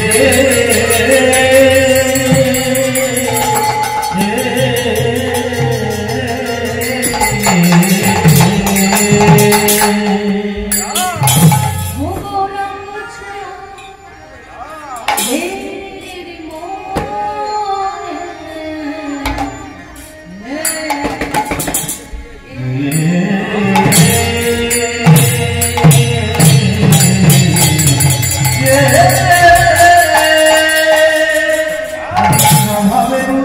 Yeah.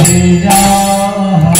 Hare Rama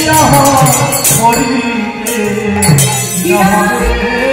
야 머리 야 머리